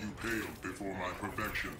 You paled before my perfection.